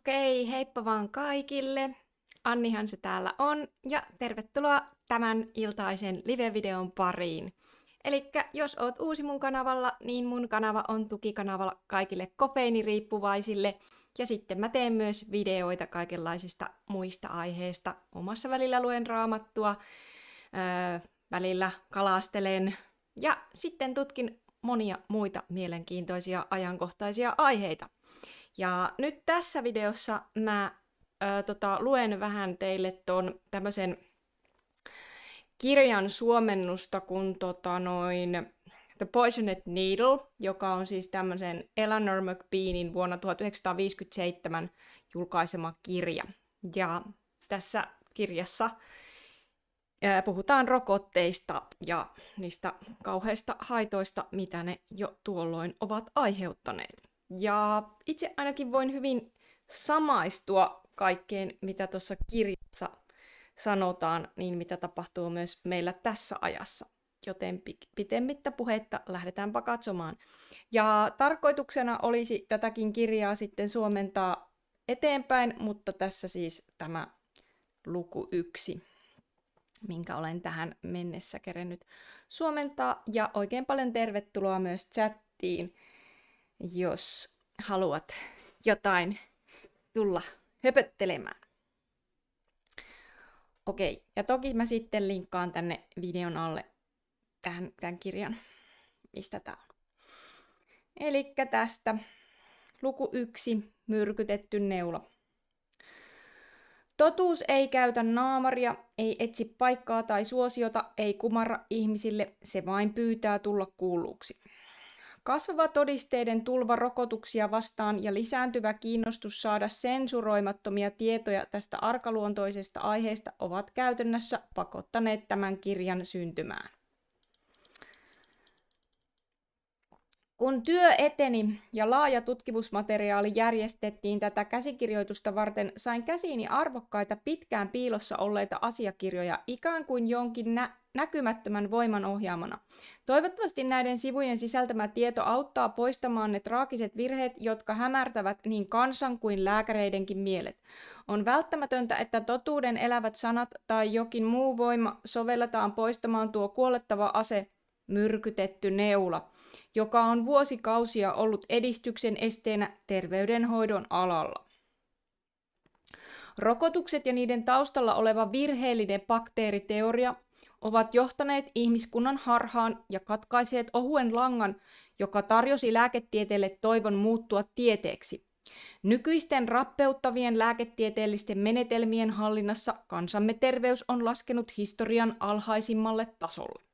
Okei, heippa vaan kaikille. Annihan se täällä on ja tervetuloa tämän iltaisen live-videon pariin. Eli jos oot uusi mun kanavalla, niin mun kanava on tukikanava kaikille kofeiiniriippuvaisille. Ja sitten mä teen myös videoita kaikenlaisista muista aiheista. Omassa välillä luen raamattua, öö, välillä kalastelen ja sitten tutkin monia muita mielenkiintoisia ajankohtaisia aiheita. Ja nyt tässä videossa mä ää, tota, luen vähän teille tuon tämmöisen kirjan suomennusta kun tota, noin The Poisoned Needle, joka on siis tämmöisen Eleanor McBeanin vuonna 1957 julkaisema kirja. Ja tässä kirjassa puhutaan rokotteista ja niistä kauheista haitoista, mitä ne jo tuolloin ovat aiheuttaneet. Ja itse ainakin voin hyvin samaistua kaikkeen, mitä tuossa kirjassa sanotaan, niin mitä tapahtuu myös meillä tässä ajassa. Joten pitemmittä puhetta lähdetäänpä katsomaan. Ja tarkoituksena olisi tätäkin kirjaa sitten suomentaa eteenpäin, mutta tässä siis tämä luku yksi, minkä olen tähän mennessä kerennyt suomentaa. Ja oikein paljon tervetuloa myös chattiin jos haluat jotain tulla höpöttelemään. Okei, ja toki mä sitten linkkaan tänne videon alle tähän, tämän kirjan, mistä tää on. Eli tästä luku yksi, myrkytetty neula. Totuus ei käytä naamaria, ei etsi paikkaa tai suosiota, ei kumarra ihmisille, se vain pyytää tulla kuulluksi. Kasvava todisteiden tulva rokotuksia vastaan ja lisääntyvä kiinnostus saada sensuroimattomia tietoja tästä arkaluontoisesta aiheesta ovat käytännössä pakottaneet tämän kirjan syntymään. Kun työ eteni ja laaja tutkimusmateriaali järjestettiin tätä käsikirjoitusta varten, sain käsiini arvokkaita pitkään piilossa olleita asiakirjoja ikään kuin jonkin nä- näkymättömän voiman ohjaamana. Toivottavasti näiden sivujen sisältämä tieto auttaa poistamaan ne traagiset virheet, jotka hämärtävät niin kansan kuin lääkäreidenkin mielet. On välttämätöntä, että totuuden elävät sanat tai jokin muu voima sovelletaan poistamaan tuo kuolettava ase, myrkytetty neula, joka on vuosikausia ollut edistyksen esteenä terveydenhoidon alalla. Rokotukset ja niiden taustalla oleva virheellinen bakteeriteoria ovat johtaneet ihmiskunnan harhaan ja katkaiseet ohuen langan, joka tarjosi lääketieteelle toivon muuttua tieteeksi. Nykyisten rappeuttavien lääketieteellisten menetelmien hallinnassa kansamme terveys on laskenut historian alhaisimmalle tasolle.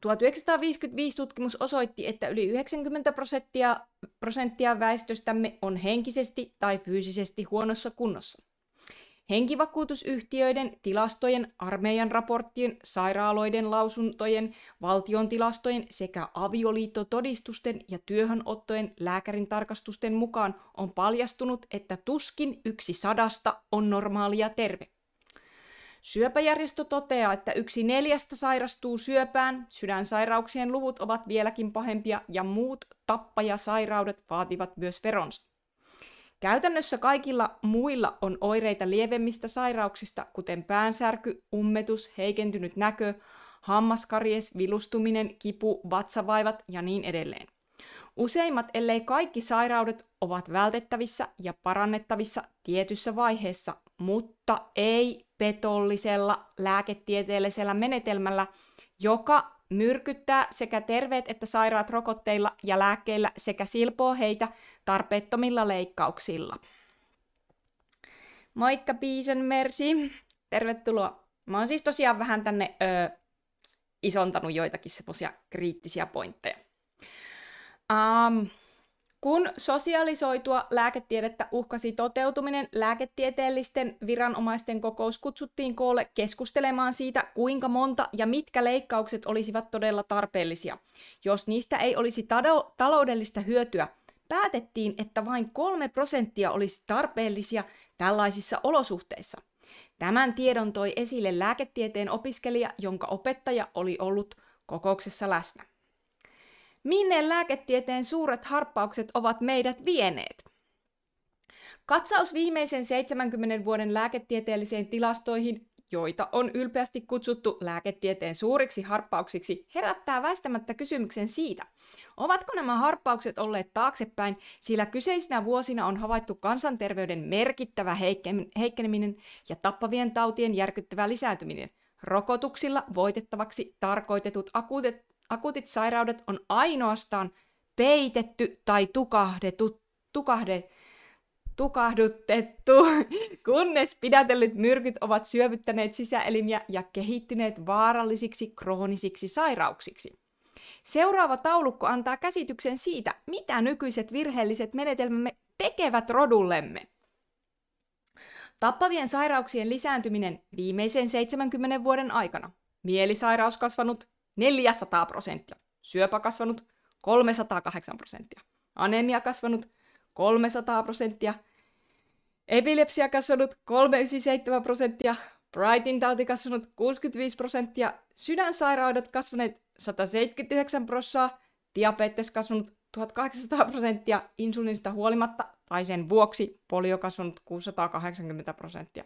1955 tutkimus osoitti, että yli 90 prosenttia, prosenttia väestöstämme on henkisesti tai fyysisesti huonossa kunnossa. Henkivakuutusyhtiöiden, tilastojen, armeijan raporttien, sairaaloiden lausuntojen, valtion tilastojen sekä avioliittotodistusten ja työhönottojen lääkärin tarkastusten mukaan on paljastunut, että tuskin yksi sadasta on normaalia terve. Syöpäjärjestö toteaa, että yksi neljästä sairastuu syöpään, sydänsairauksien luvut ovat vieläkin pahempia ja muut tappajasairaudet vaativat myös veronsa. Käytännössä kaikilla muilla on oireita lievemmistä sairauksista, kuten päänsärky, ummetus, heikentynyt näkö, hammaskaries, vilustuminen, kipu, vatsavaivat ja niin edelleen. Useimmat, ellei kaikki sairaudet, ovat vältettävissä ja parannettavissa tietyssä vaiheessa, mutta ei petollisella lääketieteellisellä menetelmällä, joka myrkyttää sekä terveet että sairaat rokotteilla ja lääkkeillä sekä silpoo heitä tarpeettomilla leikkauksilla. Moikka Piisen Mersi! Tervetuloa! Mä oon siis tosiaan vähän tänne ö, isontanut joitakin semmosia kriittisiä pointteja. Um, kun sosialisoitua lääketiedettä uhkasi toteutuminen, lääketieteellisten viranomaisten kokous kutsuttiin koolle keskustelemaan siitä, kuinka monta ja mitkä leikkaukset olisivat todella tarpeellisia. Jos niistä ei olisi tado- taloudellista hyötyä, päätettiin, että vain kolme prosenttia olisi tarpeellisia tällaisissa olosuhteissa. Tämän tiedon toi esille lääketieteen opiskelija, jonka opettaja oli ollut kokouksessa läsnä. Minne lääketieteen suuret harppaukset ovat meidät vieneet? Katsaus viimeisen 70 vuoden lääketieteelliseen tilastoihin, joita on ylpeästi kutsuttu lääketieteen suuriksi harppauksiksi, herättää väistämättä kysymyksen siitä, ovatko nämä harppaukset olleet taaksepäin, sillä kyseisinä vuosina on havaittu kansanterveyden merkittävä heikkeneminen ja tappavien tautien järkyttävä lisääntyminen. Rokotuksilla voitettavaksi tarkoitetut akuutit, akuutit sairaudet on ainoastaan peitetty tai tukahdettu, tukahde, tukahdutettu, kunnes pidätellyt myrkyt ovat syövyttäneet sisäelimiä ja kehittyneet vaarallisiksi kroonisiksi sairauksiksi. Seuraava taulukko antaa käsityksen siitä, mitä nykyiset virheelliset menetelmämme tekevät rodullemme. Tappavien sairauksien lisääntyminen viimeisen 70 vuoden aikana. Mielisairaus kasvanut 400 prosenttia, syöpä kasvanut 308 prosenttia, anemia kasvanut 300 prosenttia, epilepsia kasvanut 397 prosenttia, Brightin tauti kasvanut 65 prosenttia, sydänsairaudet kasvaneet 179 prosenttia, diabetes kasvanut 1800 prosenttia. Insuliinista huolimatta tai sen vuoksi polio kasvanut 680 prosenttia.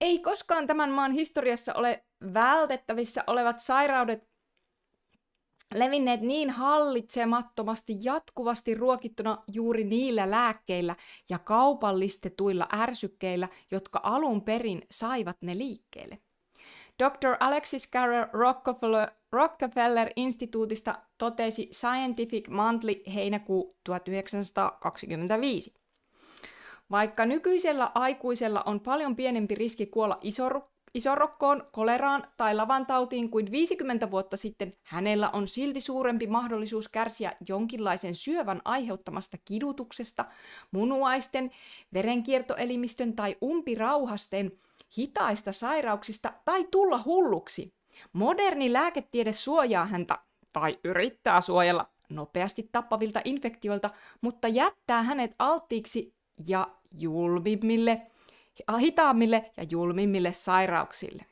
Ei koskaan tämän maan historiassa ole vältettävissä olevat sairaudet levinneet niin hallitsemattomasti jatkuvasti ruokittuna juuri niillä lääkkeillä ja kaupallistetuilla ärsykkeillä, jotka alun perin saivat ne liikkeelle. Dr. Alexis Carrel Rockefeller, Rockefeller-instituutista totesi Scientific Monthly heinäkuu 1925. Vaikka nykyisellä aikuisella on paljon pienempi riski kuolla isoru- isorokkoon, koleraan tai lavantautiin kuin 50 vuotta sitten, hänellä on silti suurempi mahdollisuus kärsiä jonkinlaisen syövän aiheuttamasta kidutuksesta, munuaisten, verenkiertoelimistön tai umpirauhasten hitaista sairauksista tai tulla hulluksi. Moderni lääketiede suojaa häntä, tai yrittää suojella, nopeasti tappavilta infektioilta, mutta jättää hänet alttiiksi ja julvimmille hitaammille ja julmimmille sairauksille.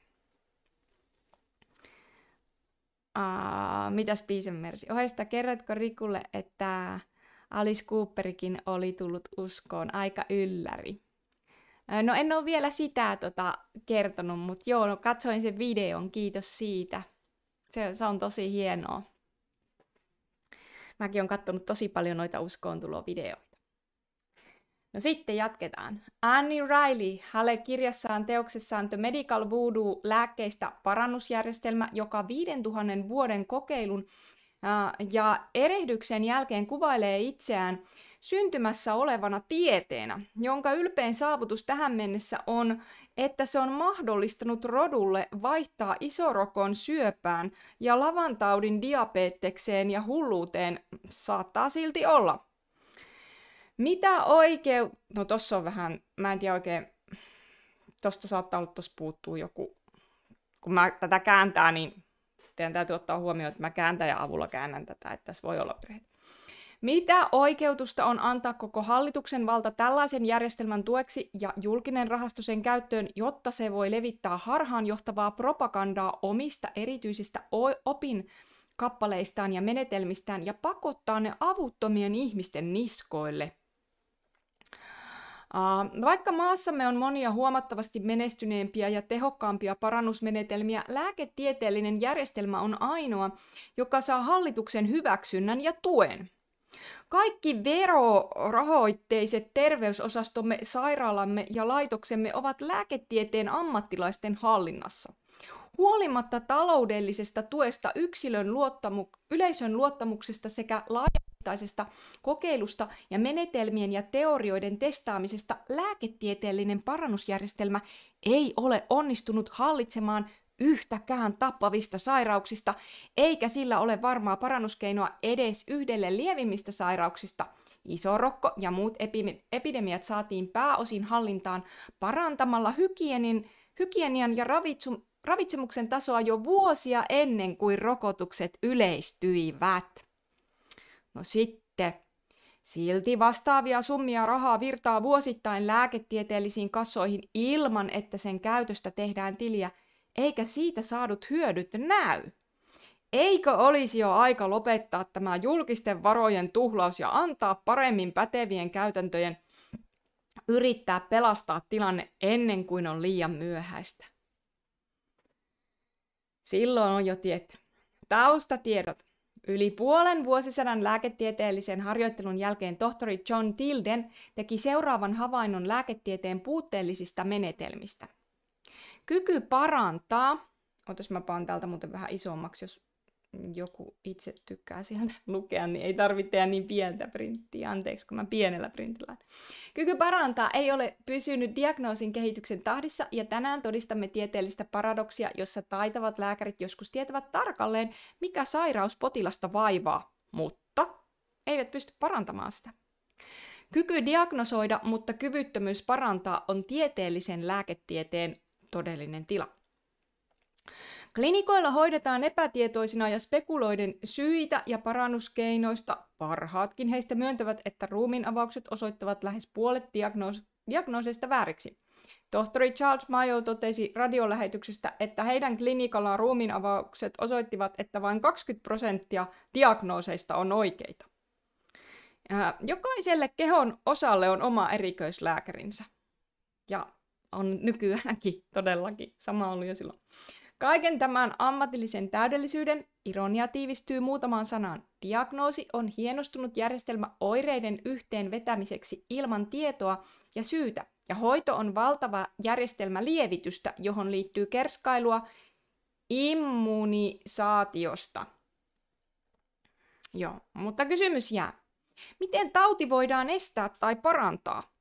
Uh, mitäs biisin mersi? Ohesta, kerrotko Rikulle, että Alice Cooperikin oli tullut uskoon aika ylläri? No en ole vielä sitä tota, kertonut, mutta joo, no, katsoin sen videon, kiitos siitä. Se, se on tosi hienoa. Mäkin olen katsonut tosi paljon noita uskoontulovideoita. No sitten jatketaan. Annie Riley hale kirjassaan teoksessaan The Medical Voodoo lääkkeistä parannusjärjestelmä, joka 5000 vuoden kokeilun ja erehdyksen jälkeen kuvailee itseään syntymässä olevana tieteenä, jonka ylpein saavutus tähän mennessä on, että se on mahdollistanut rodulle vaihtaa isorokon syöpään ja lavantaudin diabetekseen ja hulluuteen saattaa silti olla. Mitä oikein... No tossa on vähän, mä en tiedä oikein, tosta saattaa olla, tossa puuttuu joku... Kun mä tätä kääntää, niin teidän täytyy ottaa huomioon, että mä kääntäjän avulla käännän tätä, että tässä voi olla virheitä. Mitä oikeutusta on antaa koko hallituksen valta tällaisen järjestelmän tueksi ja julkinen rahasto sen käyttöön, jotta se voi levittää harhaanjohtavaa propagandaa omista erityisistä opin kappaleistaan ja menetelmistään ja pakottaa ne avuttomien ihmisten niskoille – vaikka maassamme on monia huomattavasti menestyneempiä ja tehokkaampia parannusmenetelmiä, lääketieteellinen järjestelmä on ainoa, joka saa hallituksen hyväksynnän ja tuen. Kaikki verorahoitteiset terveysosastomme, sairaalamme ja laitoksemme ovat lääketieteen ammattilaisten hallinnassa. Huolimatta taloudellisesta tuesta yksilön luottamu- yleisön luottamuksesta sekä laajamittaisesta kokeilusta ja menetelmien ja teorioiden testaamisesta lääketieteellinen parannusjärjestelmä ei ole onnistunut hallitsemaan yhtäkään tappavista sairauksista, eikä sillä ole varmaa parannuskeinoa edes yhdelle lievimmistä sairauksista. Isorokko ja muut epidemiat saatiin pääosin hallintaan parantamalla hygienin, hygienian ja ravitsemuksen tasoa jo vuosia ennen kuin rokotukset yleistyivät. No sitten, silti vastaavia summia rahaa virtaa vuosittain lääketieteellisiin kassoihin ilman, että sen käytöstä tehdään tiliä, eikä siitä saadut hyödyt näy. Eikö olisi jo aika lopettaa tämä julkisten varojen tuhlaus ja antaa paremmin pätevien käytäntöjen yrittää pelastaa tilanne ennen kuin on liian myöhäistä. Silloin on jo tietty. Taustatiedot. Yli puolen vuosisadan lääketieteellisen harjoittelun jälkeen tohtori John Tilden teki seuraavan havainnon lääketieteen puutteellisista menetelmistä. Kyky parantaa, otas mä paan täältä muuten vähän isommaksi, jos joku itse tykkää sieltä lukea, niin ei tarvitse tehdä niin pientä printtiä. Anteeksi, kun mä pienellä printillä. Kyky parantaa ei ole pysynyt diagnoosin kehityksen tahdissa, ja tänään todistamme tieteellistä paradoksia, jossa taitavat lääkärit joskus tietävät tarkalleen, mikä sairaus potilasta vaivaa, mutta eivät pysty parantamaan sitä. Kyky diagnosoida, mutta kyvyttömyys parantaa on tieteellisen lääketieteen todellinen tila. Klinikoilla hoidetaan epätietoisina ja spekuloiden syitä ja parannuskeinoista. Parhaatkin heistä myöntävät, että ruumiin avaukset osoittavat lähes puolet diagnoos- diagnooseista vääriksi. Tohtori Charles Mayo totesi radiolähetyksestä, että heidän klinikallaan ruumiinavaukset osoittivat, että vain 20 prosenttia diagnooseista on oikeita. Jokaiselle kehon osalle on oma erikoislääkärinsä. Ja on nykyäänkin todellakin. Sama oli jo silloin. Kaiken tämän ammatillisen täydellisyyden ironia tiivistyy muutamaan sanaan. Diagnoosi on hienostunut järjestelmä oireiden yhteen vetämiseksi ilman tietoa ja syytä, ja hoito on valtava järjestelmä lievitystä, johon liittyy kerskailua immunisaatiosta. Joo, mutta kysymys jää. Miten tauti voidaan estää tai parantaa,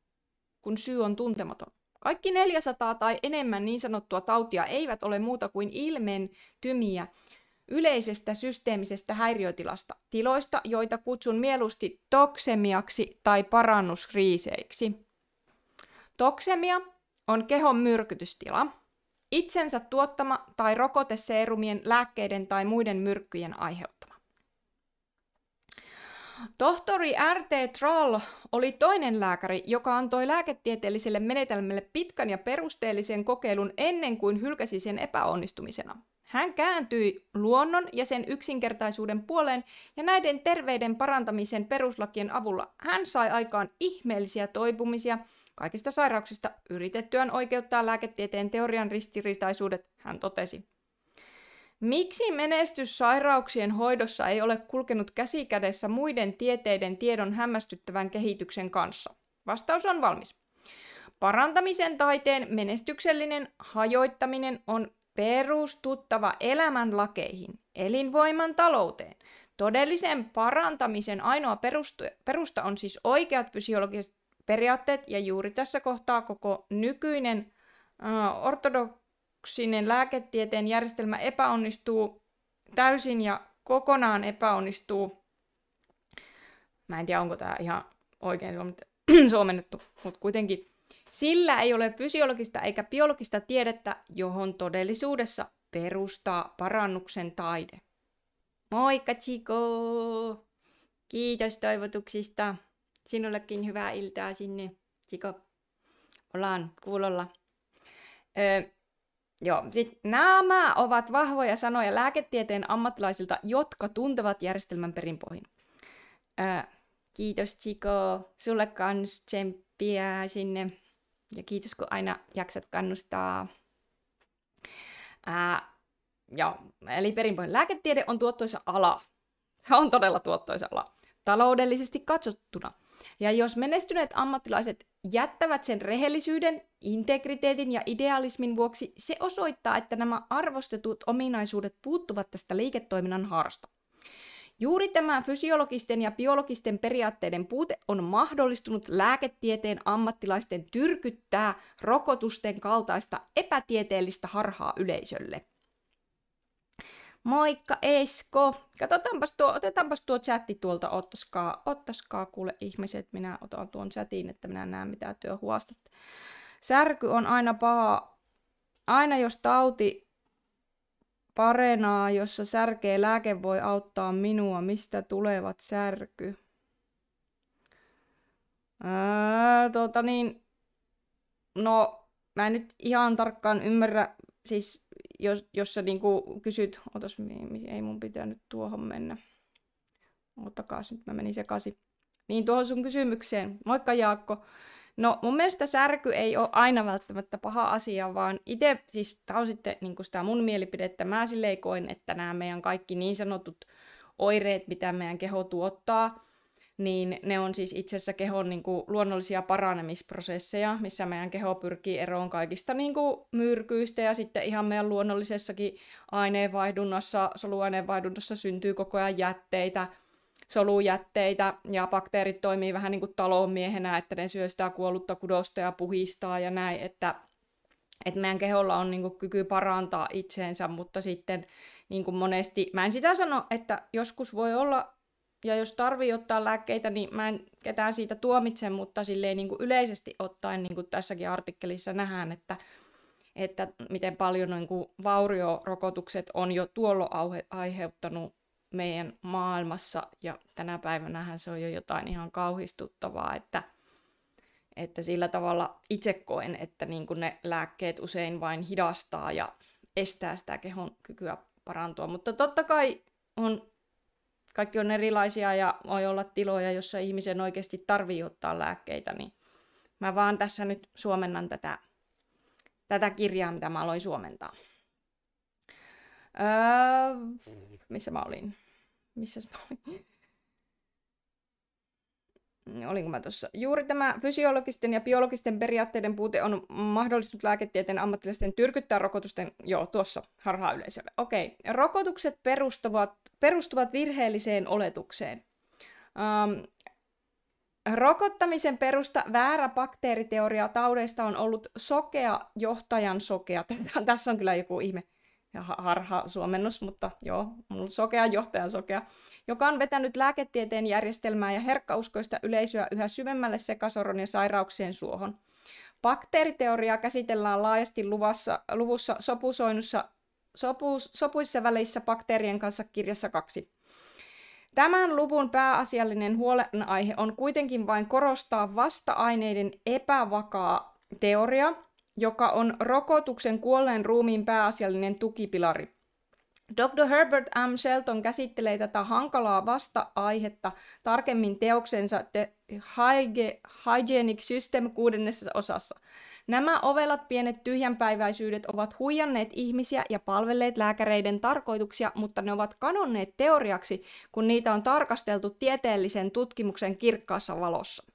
kun syy on tuntematon? Kaikki 400 tai enemmän niin sanottua tautia eivät ole muuta kuin ilmentymiä yleisestä systeemisestä häiriötilasta, tiloista, joita kutsun mieluusti toksemiaksi tai parannuskriiseiksi. Toksemia on kehon myrkytystila, itsensä tuottama tai rokoteseerumien, lääkkeiden tai muiden myrkkyjen aiheuttama. Tohtori R.T. Troll oli toinen lääkäri, joka antoi lääketieteelliselle menetelmälle pitkän ja perusteellisen kokeilun ennen kuin hylkäsi sen epäonnistumisena. Hän kääntyi luonnon ja sen yksinkertaisuuden puoleen, ja näiden terveiden parantamisen peruslakien avulla hän sai aikaan ihmeellisiä toipumisia kaikista sairauksista yritettyään oikeuttaa lääketieteen teorian ristiriitaisuudet, hän totesi. Miksi menestys sairauksien hoidossa ei ole kulkenut käsikädessä muiden tieteiden tiedon hämmästyttävän kehityksen kanssa? Vastaus on valmis. Parantamisen taiteen menestyksellinen hajoittaminen on perustuttava elämänlakeihin, elinvoiman talouteen. Todellisen parantamisen ainoa perusta on siis oikeat fysiologiset periaatteet, ja juuri tässä kohtaa koko nykyinen uh, ortodoksinen lääketieteen järjestelmä epäonnistuu täysin ja kokonaan epäonnistuu. Mä en tiedä, onko tämä ihan oikein suomennettu, mutta kuitenkin sillä ei ole fysiologista eikä biologista tiedettä, johon todellisuudessa perustaa parannuksen taide. Moikka Chico! Kiitos toivotuksista. Sinullekin hyvää iltaa sinne, Chico. Ollaan kuulolla. Öö, Joo, sit nämä ovat vahvoja sanoja lääketieteen ammattilaisilta, jotka tuntevat järjestelmän perinpohjin. Öö, kiitos Chico, sulle kans tsemppiä sinne. Ja kiitos, kun aina jaksat kannustaa. Ää, joo, eli perinpohjan lääketiede on tuottoisa ala. Se on todella tuottoisa ala. Taloudellisesti katsottuna – ja jos menestyneet ammattilaiset jättävät sen rehellisyyden, integriteetin ja idealismin vuoksi, se osoittaa, että nämä arvostetut ominaisuudet puuttuvat tästä liiketoiminnan harsta. Juuri tämä fysiologisten ja biologisten periaatteiden puute on mahdollistunut lääketieteen ammattilaisten tyrkyttää rokotusten kaltaista epätieteellistä harhaa yleisölle. Moikka Esko! Katsotaanpas tuo, otetaanpas tuo chatti tuolta, ottaskaa, ottaskaa kuule ihmiset, minä otan tuon chatin, että minä näen mitä työ huostatte. Särky on aina paha, aina jos tauti parenaa, jossa särkee lääke voi auttaa minua, mistä tulevat särky? Ää, tota niin, no mä en nyt ihan tarkkaan ymmärrä, siis jos, jos sä niinku kysyt, otas, ei mun pitää nyt tuohon mennä. Ottakaa nyt, mä menin sekaisin. Niin tuohon sun kysymykseen. Moikka Jaakko. No mun mielestä särky ei ole aina välttämättä paha asia, vaan itse, siis tämä on sitten niin sitä mun mielipidettä, mä silleen koin, että nämä meidän kaikki niin sanotut oireet, mitä meidän keho tuottaa, niin ne on siis itse asiassa kehon niin kuin, luonnollisia paranemisprosesseja, missä meidän keho pyrkii eroon kaikista niin kuin, myrkyistä ja sitten ihan meidän luonnollisessakin aineenvaihdunnassa, soluaineenvaihdunnassa syntyy koko ajan jätteitä, solujätteitä ja bakteerit toimii vähän niin kuin talonmiehenä, että ne syö sitä kuollutta kudosta ja puhistaa ja näin, että, että meidän keholla on niin kuin kyky parantaa itseensä, mutta sitten niin kuin monesti, mä en sitä sano, että joskus voi olla, ja jos tarvii ottaa lääkkeitä, niin mä en ketään siitä tuomitse, mutta silleen niin kuin yleisesti ottaen, niin kuin tässäkin artikkelissa nähdään, että, että miten paljon niin kuin vauriorokotukset on jo tuollo aiheuttanut meidän maailmassa, ja tänä päivänä se on jo jotain ihan kauhistuttavaa, että, että sillä tavalla itse koen, että niin kuin ne lääkkeet usein vain hidastaa ja estää sitä kehon kykyä parantua. Mutta totta kai on, kaikki on erilaisia ja voi olla tiloja, jossa ihmisen oikeasti tarvii ottaa lääkkeitä, niin mä vaan tässä nyt suomennan tätä, tätä kirjaa, mitä mä aloin suomentaa. Öö, missä mä olin? Missä mä olin? Olinko mä tuossa. Juuri tämä fysiologisten ja biologisten periaatteiden puute on mahdollistunut lääketieteen ammattilaisten tyrkyttää rokotusten, joo, tuossa harhaa yleisölle. Okei, rokotukset perustuvat, perustuvat virheelliseen oletukseen. Um, rokottamisen perusta väärä bakteeriteoria taudeista on ollut sokea johtajan sokea. Tässä, tässä on kyllä joku ihme ja harha suomennus, mutta joo, on sokea johtajan sokea, joka on vetänyt lääketieteen järjestelmää ja herkkauskoista yleisöä yhä syvemmälle sekasoron ja sairauksien suohon. Bakteeriteoriaa käsitellään laajasti luvassa, luvussa sopusoinnussa sopu, sopuissa väleissä bakteerien kanssa kirjassa kaksi. Tämän luvun pääasiallinen huolenaihe on kuitenkin vain korostaa vasta-aineiden epävakaa teoria, joka on rokotuksen kuolleen ruumiin pääasiallinen tukipilari. Dr. Herbert M. Shelton käsittelee tätä hankalaa vasta-aihetta tarkemmin teoksensa The Hygienic System kuudennessa osassa. Nämä ovelat pienet tyhjänpäiväisyydet ovat huijanneet ihmisiä ja palvelleet lääkäreiden tarkoituksia, mutta ne ovat kadonneet teoriaksi, kun niitä on tarkasteltu tieteellisen tutkimuksen kirkkaassa valossa.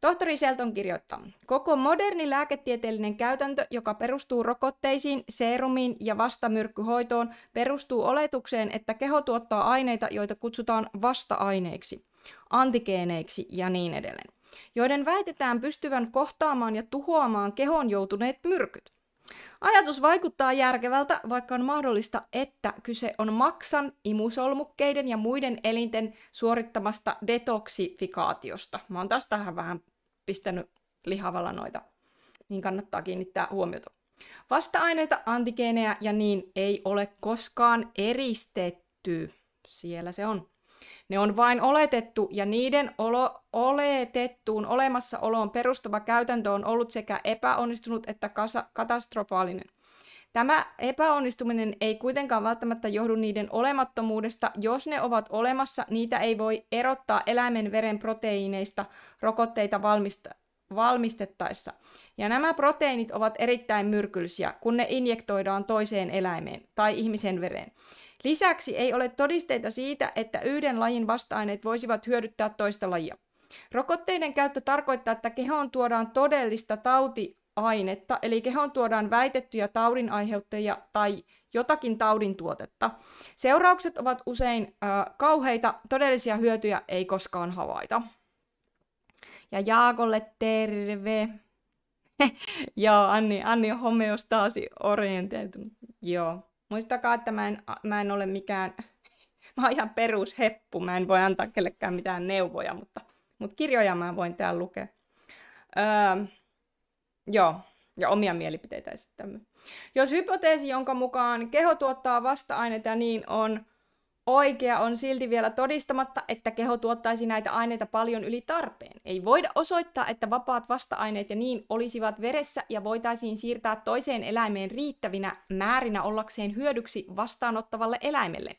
Tohtori Selton kirjoittaa, koko moderni lääketieteellinen käytäntö, joka perustuu rokotteisiin, seerumiin ja vastamyrkkyhoitoon, perustuu oletukseen, että keho tuottaa aineita, joita kutsutaan vasta-aineiksi, antigeeneiksi ja niin edelleen, joiden väitetään pystyvän kohtaamaan ja tuhoamaan kehon joutuneet myrkyt. Ajatus vaikuttaa järkevältä, vaikka on mahdollista, että kyse on maksan, imusolmukkeiden ja muiden elinten suorittamasta detoksifikaatiosta. Mä oon tästä vähän pistänyt lihavalla noita, niin kannattaa kiinnittää huomiota. Vasta-aineita, antigeeneja ja niin ei ole koskaan eristetty. Siellä se on. Ne on vain oletettu ja niiden olo, oletettuun olemassaoloon perustava käytäntö on ollut sekä epäonnistunut että kasa, katastrofaalinen. Tämä epäonnistuminen ei kuitenkaan välttämättä johdu niiden olemattomuudesta. Jos ne ovat olemassa, niitä ei voi erottaa eläimen veren proteiineista rokotteita valmista- valmistettaessa. Ja nämä proteiinit ovat erittäin myrkyllisiä, kun ne injektoidaan toiseen eläimeen tai ihmisen vereen. Lisäksi ei ole todisteita siitä, että yhden lajin vasta-aineet voisivat hyödyttää toista lajia. Rokotteiden käyttö tarkoittaa, että kehoon tuodaan todellista tautiainetta, eli kehoon tuodaan väitettyjä taudin aiheuttajia tai jotakin taudin tuotetta. Seuraukset ovat usein äh, kauheita, todellisia hyötyjä ei koskaan havaita. Ja Jaakolle terve. Joo, Anni, Anni on homeostaasi orientoitunut. Joo. Muistakaa, että mä en, mä en ole mikään, mä oon ihan perusheppu, mä en voi antaa kellekään mitään neuvoja, mutta, mutta kirjoja mä voin täällä lukea. Öö, joo, ja omia mielipiteitä esittää. Jos hypoteesi, jonka mukaan keho tuottaa vasta-aineita, niin on oikea on silti vielä todistamatta, että keho tuottaisi näitä aineita paljon yli tarpeen. Ei voida osoittaa, että vapaat vasta-aineet ja niin olisivat veressä ja voitaisiin siirtää toiseen eläimeen riittävinä määrinä ollakseen hyödyksi vastaanottavalle eläimelle.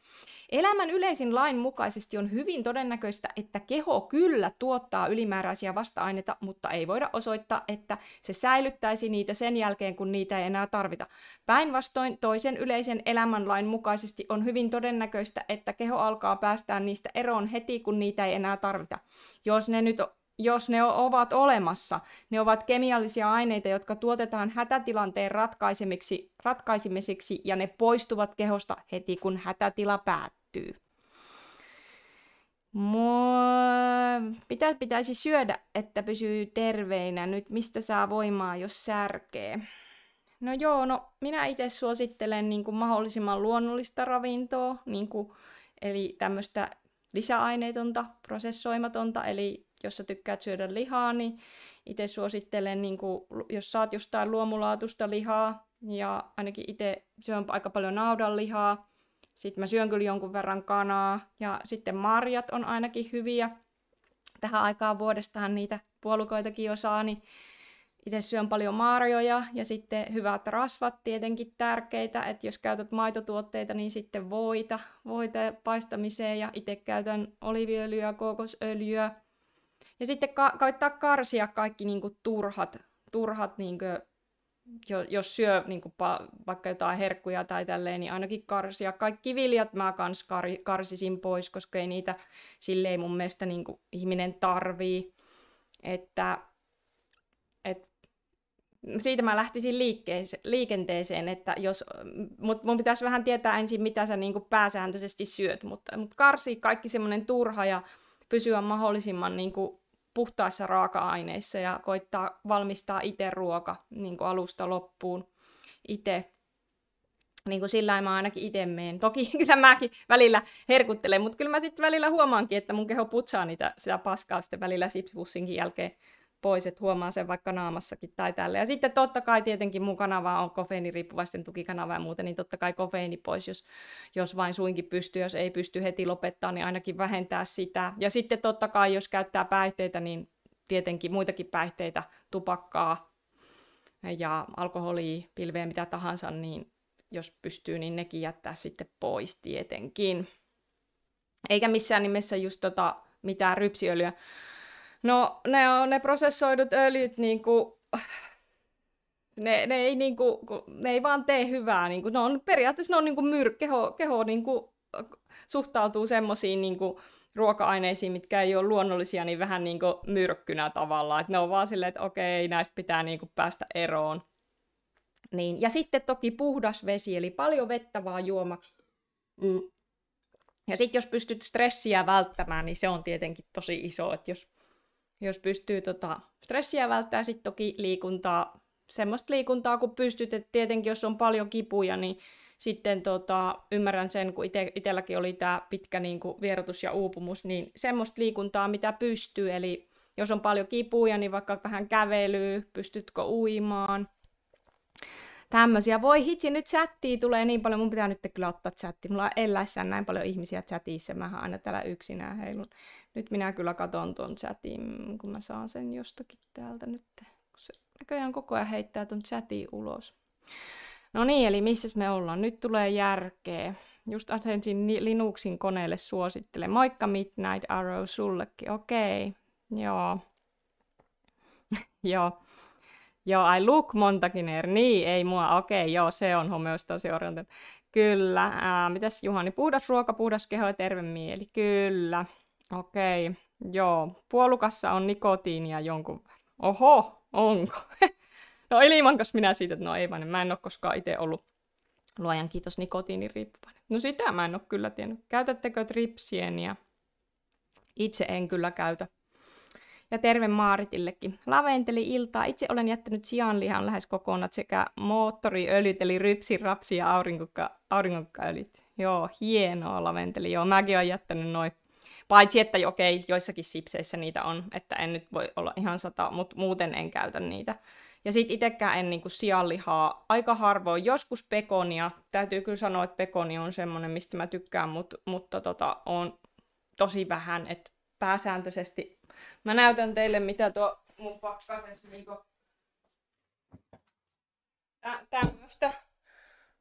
Elämän yleisin lain mukaisesti on hyvin todennäköistä, että keho kyllä tuottaa ylimääräisiä vasta-aineita, mutta ei voida osoittaa, että se säilyttäisi niitä sen jälkeen, kun niitä ei enää tarvita. Päinvastoin toisen yleisen elämänlain mukaisesti on hyvin todennäköistä, että keho alkaa päästää niistä eroon heti, kun niitä ei enää tarvita. Jos ne nyt jos ne ovat olemassa, ne ovat kemiallisia aineita, jotka tuotetaan hätätilanteen ratkaisemiseksi ja ne poistuvat kehosta heti, kun hätätila päättyy. Mitä pitäisi syödä, että pysyy terveinä? Nyt mistä saa voimaa, jos särkee? No joo, no minä itse suosittelen niin kuin mahdollisimman luonnollista ravintoa, niin kuin, eli tämmöistä lisäaineetonta, prosessoimatonta, eli jos sä tykkäät syödä lihaa, niin itse suosittelen, niin kuin, jos saat jostain luomulaatusta lihaa, ja ainakin itse syön aika paljon naudanlihaa, sitten mä syön kyllä jonkun verran kanaa, ja sitten marjat on ainakin hyviä. Tähän aikaan vuodestahan niitä puolukoitakin jo saa, niin itse syön paljon marjoja ja sitten hyvät rasvat tietenkin tärkeitä, että jos käytät maitotuotteita, niin sitten voita, voita paistamiseen ja itse käytän oliviöljyä, kokosöljyä, ja sitten ka- koittaa karsia kaikki niin kuin, turhat, turhat niin kuin, jos syö niin kuin, vaikka jotain herkkuja tai tälleen, niin ainakin karsia. Kaikki viljat mä kans kar- karsisin pois, koska ei niitä silleen mun mielestä niin kuin, ihminen tarvii. Että, et, siitä mä lähtisin liikenteeseen, että jos, mut mun pitäisi vähän tietää ensin, mitä sä niin kuin pääsääntöisesti syöt, mutta, mutta karsi kaikki semmoinen turha ja pysyä mahdollisimman niin kuin puhtaissa raaka-aineissa ja koittaa valmistaa itse ruoka niin kuin alusta loppuun itse. Niin kuin sillä mä ainakin itse meen. Toki kyllä mäkin välillä herkuttelen, mutta kyllä mä sitten välillä huomaankin, että mun keho putsaa niitä, sitä paskaa sitten välillä sipsipussinkin jälkeen pois, että huomaa sen vaikka naamassakin tai tälle. Ja sitten totta kai tietenkin mun kanava on kofeiiniriippuvaisten tukikanava ja muuta, niin totta kai kofeiini pois, jos, jos vain suinkin pystyy, jos ei pysty heti lopettaa, niin ainakin vähentää sitä. Ja sitten totta kai, jos käyttää päihteitä, niin tietenkin muitakin päihteitä, tupakkaa ja alkoholia, pilveä, mitä tahansa, niin jos pystyy, niin nekin jättää sitten pois tietenkin. Eikä missään nimessä just tota, mitään rypsiöljyä No ne on ne prosessoidut öljyt niinku, ne, ne, ei niinku, ne ei vaan tee hyvää. Niinku, ne on, periaatteessa ne on niinku myr, keho, keho niinku, suhtautuu semmoisiin niinku, ruoka-aineisiin, mitkä ei ole luonnollisia, niin vähän niinku myrkkynä tavallaan. Et ne on vaan silleen, että okei, näistä pitää niinku päästä eroon. Niin. Ja sitten toki puhdas vesi, eli paljon vettä vaan juomaksi. Mm. Ja sitten jos pystyt stressiä välttämään, niin se on tietenkin tosi iso, että jos jos pystyy tota, stressiä välttää, sitten toki liikuntaa, semmoista liikuntaa kun pystyt, että tietenkin jos on paljon kipuja, niin sitten tota, ymmärrän sen, kun ite, itselläkin oli tämä pitkä niin kuin, vierotus ja uupumus, niin semmoista liikuntaa, mitä pystyy, eli jos on paljon kipuja, niin vaikka vähän kävelyä, pystytkö uimaan, tämmöisiä. Voi hitsi, nyt chattia tulee niin paljon, mun pitää nyt kyllä ottaa chatti. Mulla on eläissään näin paljon ihmisiä chatissa, mä aina täällä yksinään heilun. Nyt minä kyllä katon ton chatin, kun mä saan sen jostakin täältä nyt. Se näköjään koko ajan heittää ton chatin ulos. No niin, eli missä me ollaan? Nyt tulee järkeä. Just asensin Linuxin koneelle suosittele. Moikka Midnight Arrow sullekin. Okei, okay. joo. joo. Joo, I look montakin eri. Niin, ei mua. Okei, okay, joo, se on homeostasiorientoinen. Kyllä. Ää, mitäs Juhani? Puhdas ruoka, puhdas keho ja terve mieli. Kyllä. Okei, okay. joo. Puolukassa on nikotiinia jonkun verran. Oho, onko? no ilmankas minä siitä, että no ei vaan, mä en ole koskaan itse ollut luojan kiitos nikotiiniriippuvainen. No sitä mä en ole kyllä tiennyt. Käytättekö tripsieniä? Itse en kyllä käytä. Ja terve Maaritillekin. Laventeli iltaa. Itse olen jättänyt sianlihan lähes kokonaan sekä moottoriöljyt, eli rypsi, rapsi ja aurinkokka, aurinkokkaöljyt. Joo, hienoa laventeli. Joo, mäkin olen jättänyt noin Paitsi, että okei, joissakin sipseissä niitä on, että en nyt voi olla ihan sata, mutta muuten en käytä niitä. Ja sitten itsekään en niinku sianlihaa, aika harvoin, joskus pekonia. Täytyy kyllä sanoa, että pekoni on semmoinen, mistä mä tykkään, mut, mutta tota, on tosi vähän, että pääsääntöisesti. Mä näytän teille, mitä tuo mun pakkasessa niinku... Tä- tämmöstä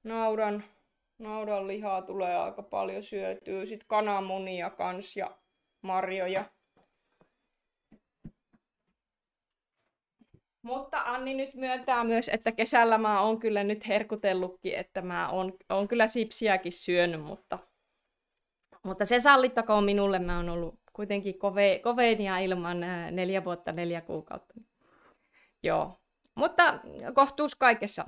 naudan, Naudan lihaa tulee aika paljon syötyä. Sitten kananmunia kans ja marjoja. Mutta Anni nyt myöntää myös, että kesällä mä oon kyllä nyt herkutellutkin, että mä oon, oon kyllä sipsiäkin syönyt, mutta, mutta se sallittakoon minulle. Mä oon ollut kuitenkin kove, koveinia ilman neljä vuotta, neljä kuukautta. Joo, mutta kohtuus kaikessa.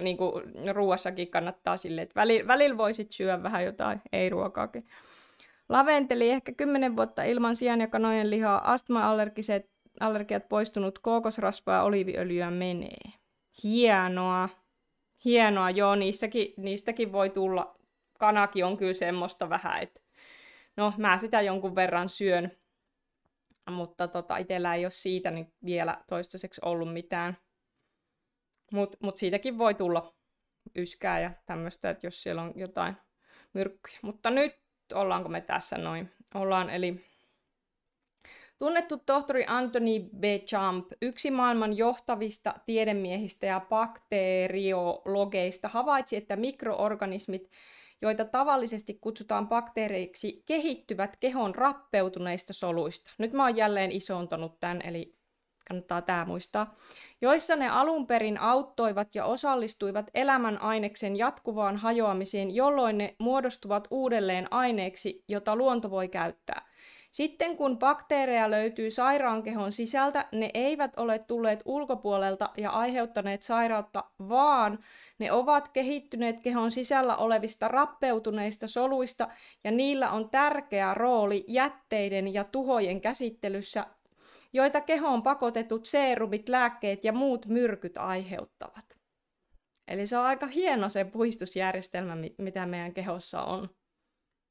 Niin kuin ruuassakin kannattaa sille, että välillä, välillä voisit syödä vähän jotain, ei ruokaakin. Laventeli ehkä 10 vuotta ilman sian ja kanojen lihaa, astma-allergiset allergiat poistunut, kookosrasvaa ja oliiviöljyä menee. Hienoa. Hienoa, joo, niissäkin, niistäkin voi tulla. Kanakin on kyllä semmoista vähän, että no mä sitä jonkun verran syön, mutta tota, itsellä ei ole siitä niin vielä toistaiseksi ollut mitään. Mutta mut siitäkin voi tulla yskää ja tämmöistä, että jos siellä on jotain myrkkyjä. Mutta nyt ollaanko me tässä noin? Ollaan, eli Tunnettu tohtori Anthony B. Champ, yksi maailman johtavista tiedemiehistä ja bakteriologeista, havaitsi, että mikroorganismit, joita tavallisesti kutsutaan bakteereiksi, kehittyvät kehon rappeutuneista soluista. Nyt mä oon jälleen isontanut tämän, eli kannattaa tämä muistaa, joissa ne alun perin auttoivat ja osallistuivat elämän aineksen jatkuvaan hajoamiseen, jolloin ne muodostuvat uudelleen aineeksi, jota luonto voi käyttää. Sitten kun bakteereja löytyy sairaankehon sisältä, ne eivät ole tulleet ulkopuolelta ja aiheuttaneet sairautta, vaan ne ovat kehittyneet kehon sisällä olevista rappeutuneista soluista ja niillä on tärkeä rooli jätteiden ja tuhojen käsittelyssä, joita kehoon pakotetut seerumit, lääkkeet ja muut myrkyt aiheuttavat. Eli se on aika hieno se puistusjärjestelmä, mitä meidän kehossa on.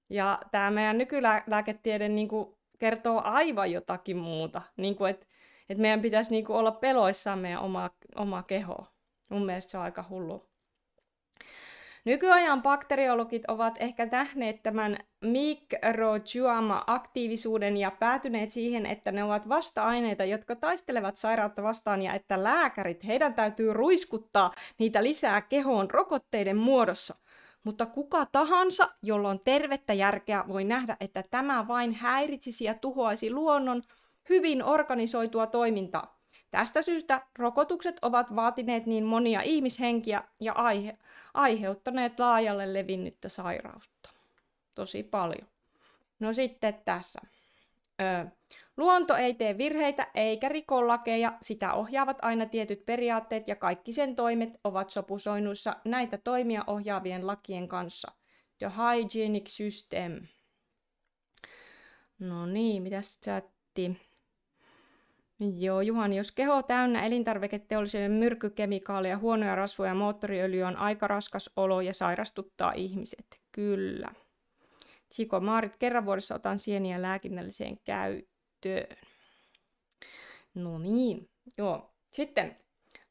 Ja tämä meidän nykylääketiede niin kuin kertoo aivan jotakin muuta. Niin kuin, että et meidän pitäisi niin kuin olla peloissaan meidän oma, oma keho. Mun mielestä se on aika hullu. Nykyajan bakteriologit ovat ehkä nähneet tämän mikrojuoma-aktiivisuuden ja päätyneet siihen, että ne ovat vasta-aineita, jotka taistelevat sairautta vastaan ja että lääkärit, heidän täytyy ruiskuttaa niitä lisää kehoon rokotteiden muodossa. Mutta kuka tahansa, jolla on tervettä järkeä, voi nähdä, että tämä vain häiritsisi ja tuhoaisi luonnon hyvin organisoitua toimintaa. Tästä syystä rokotukset ovat vaatineet niin monia ihmishenkiä ja aihe- aiheuttaneet laajalle levinnyttä sairautta. Tosi paljon. No sitten tässä. Öö, Luonto ei tee virheitä eikä rikollakeja, sitä ohjaavat aina tietyt periaatteet ja kaikki sen toimet ovat sopusoinnussa näitä toimia ohjaavien lakien kanssa. The Hygienic System. No niin, mitä chatti? Joo, Juhan, jos keho täynnä elintarviketeollisuuden myrkkykemikaaleja, huonoja rasvoja ja moottoriöljyä on aika raskas olo ja sairastuttaa ihmiset. Kyllä. Siko Maarit, kerran vuodessa otan sieniä lääkinnälliseen käyttöön. No niin, joo. Sitten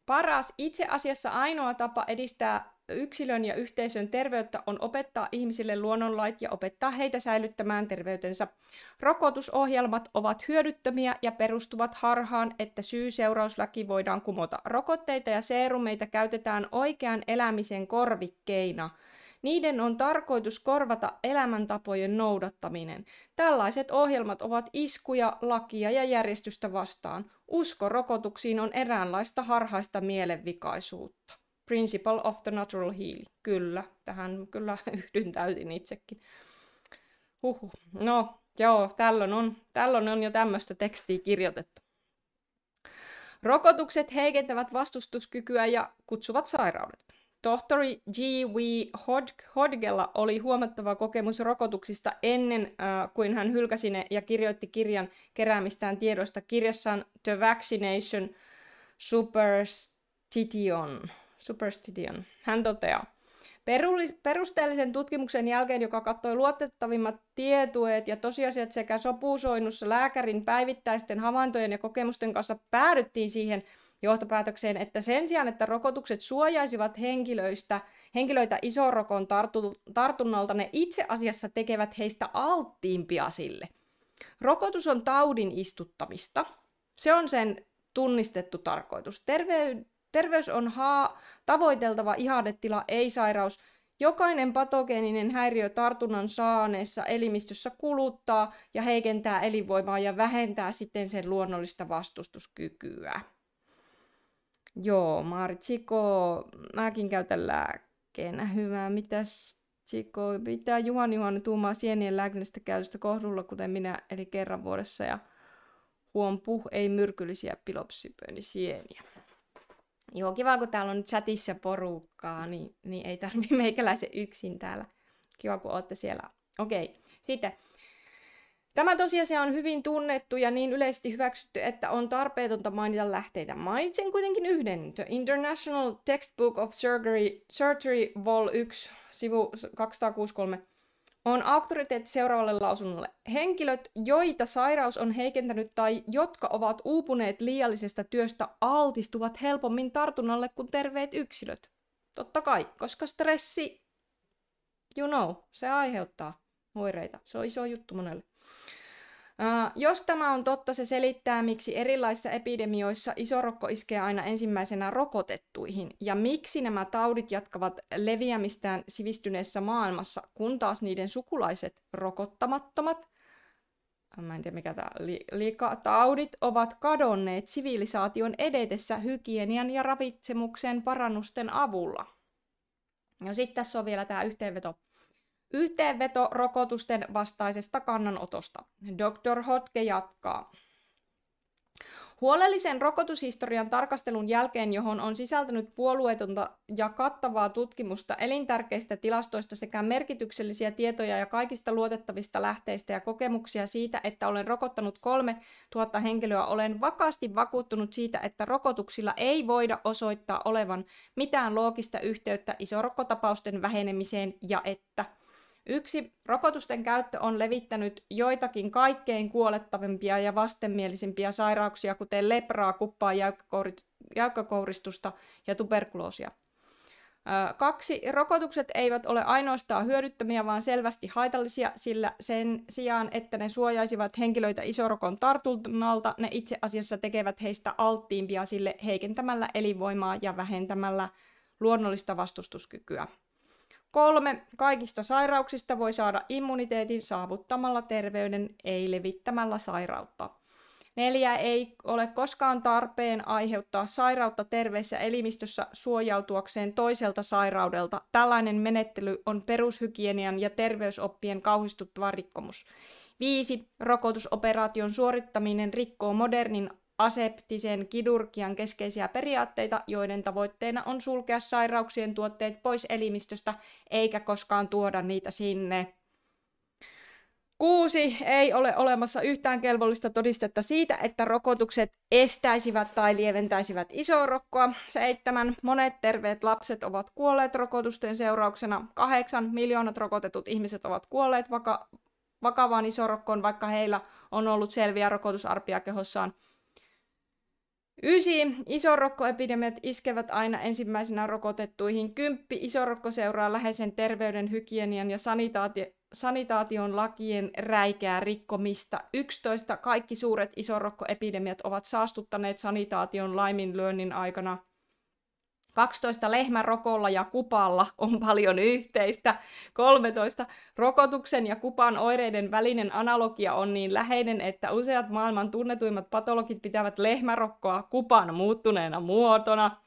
paras, itse asiassa ainoa tapa edistää yksilön ja yhteisön terveyttä on opettaa ihmisille luonnonlait ja opettaa heitä säilyttämään terveytensä. Rokotusohjelmat ovat hyödyttömiä ja perustuvat harhaan, että syy-seurausläki voidaan kumota. Rokotteita ja seerumeita käytetään oikean elämisen korvikkeina – niiden on tarkoitus korvata elämäntapojen noudattaminen. Tällaiset ohjelmat ovat iskuja, lakia ja järjestystä vastaan. Usko rokotuksiin on eräänlaista harhaista mielenvikaisuutta. Principle of the Natural Healing. Kyllä, tähän kyllä yhdyn täysin itsekin. Huhhuh. No, joo, tällöin on, tällöin on jo tämmöistä tekstiä kirjoitettu. Rokotukset heikentävät vastustuskykyä ja kutsuvat sairaudet. Tohtori G. W. Hodgella oli huomattava kokemus rokotuksista ennen äh, kuin hän hylkäsi ne ja kirjoitti kirjan keräämistään tiedoista kirjassaan The Vaccination Superstition. Superstition. Hän toteaa, Perusteellisen tutkimuksen jälkeen, joka katsoi luotettavimmat tietueet ja tosiasiat sekä sopusoinnussa lääkärin päivittäisten havaintojen ja kokemusten kanssa päädyttiin siihen, johtopäätökseen, että sen sijaan, että rokotukset suojaisivat henkilöistä, henkilöitä isorokon tartu, tartunnalta, ne itse asiassa tekevät heistä alttiimpia sille. Rokotus on taudin istuttamista. Se on sen tunnistettu tarkoitus. Terve, terveys on haa, tavoiteltava ihannetila, ei sairaus, Jokainen patogeeninen häiriö tartunnan saaneessa elimistössä kuluttaa ja heikentää elinvoimaa ja vähentää sitten sen luonnollista vastustuskykyä. Joo, Maritsiko, mäkin käytän lääkkeenä hyvää. Mitäs Tsiko, pitää Juhani Juhani tuumaa sienien lääkinnästä käytöstä kohdulla, kuten minä, eli kerran vuodessa, ja huom puh, ei myrkyllisiä pilopsipöönisieniä. Joo, kiva, kun täällä on chatissa porukkaa, niin, niin ei tarvi meikäläisen yksin täällä. Kiva, kun olette siellä. Okei, sitten. Tämä tosiasia on hyvin tunnettu ja niin yleisesti hyväksytty, että on tarpeetonta mainita lähteitä. Mainitsen kuitenkin yhden. The International Textbook of Surgery, Surgery Vol. 1, sivu 263 on auktoriteetti seuraavalle lausunnolle. Henkilöt, joita sairaus on heikentänyt tai jotka ovat uupuneet liiallisesta työstä, altistuvat helpommin tartunnalle kuin terveet yksilöt. Totta kai, koska stressi, you know, se aiheuttaa oireita. Se on iso juttu monelle. Jos tämä on totta, se selittää, miksi erilaisissa epidemioissa isorokko iskee aina ensimmäisenä rokotettuihin, ja miksi nämä taudit jatkavat leviämistään sivistyneessä maailmassa, kun taas niiden sukulaiset rokottamattomat, mä en tiedä mikä tämä li- liikataudit, ovat kadonneet sivilisaation edetessä hygienian ja ravitsemuksen parannusten avulla. No sitten tässä on vielä tämä yhteenveto Yhteenveto rokotusten vastaisesta kannanotosta. Dr. Hotke jatkaa. Huolellisen rokotushistorian tarkastelun jälkeen, johon on sisältynyt puolueetonta ja kattavaa tutkimusta elintärkeistä tilastoista sekä merkityksellisiä tietoja ja kaikista luotettavista lähteistä ja kokemuksia siitä, että olen rokottanut kolme tuhatta henkilöä, olen vakaasti vakuuttunut siitä, että rokotuksilla ei voida osoittaa olevan mitään loogista yhteyttä isorokkotapausten vähenemiseen ja että – Yksi, rokotusten käyttö on levittänyt joitakin kaikkein kuolettavimpia ja vastenmielisimpiä sairauksia, kuten lepraa, kuppaa, jäykkäkouristusta ja tuberkuloosia. Kaksi, rokotukset eivät ole ainoastaan hyödyttömiä, vaan selvästi haitallisia, sillä sen sijaan, että ne suojaisivat henkilöitä isorokon tartunnalta, ne itse asiassa tekevät heistä alttiimpia sille heikentämällä elinvoimaa ja vähentämällä luonnollista vastustuskykyä. Kolme. Kaikista sairauksista voi saada immuniteetin saavuttamalla terveyden, ei levittämällä sairautta. Neljä. Ei ole koskaan tarpeen aiheuttaa sairautta terveessä elimistössä suojautuakseen toiselta sairaudelta. Tällainen menettely on perushygienian ja terveysoppien kauhistuttava rikkomus. 5. Rokotusoperaation suorittaminen rikkoo modernin aseptisen kidurgian keskeisiä periaatteita, joiden tavoitteena on sulkea sairauksien tuotteet pois elimistöstä eikä koskaan tuoda niitä sinne. Kuusi ei ole olemassa yhtään kelvollista todistetta siitä, että rokotukset estäisivät tai lieventäisivät isorokkoa. Seitsemän monet terveet lapset ovat kuolleet rokotusten seurauksena. Kahdeksan miljoonat rokotetut ihmiset ovat kuolleet vaka- vakavaan isorokkoon, vaikka heillä on ollut selviä rokotusarpia kehossaan. Ysi. Isorokkoepidemiat iskevät aina ensimmäisenä rokotettuihin. Kymppi. Isorokko seuraa läheisen terveyden, hygienian ja sanitaati- sanitaation lakien räikeää rikkomista. 11. Kaikki suuret isorokkoepidemiat ovat saastuttaneet sanitaation laiminlyönnin aikana – 12 lehmärokolla ja kupalla on paljon yhteistä. 13 rokotuksen ja kupan oireiden välinen analogia on niin läheinen, että useat maailman tunnetuimmat patologit pitävät lehmärokkoa kupan muuttuneena muotona.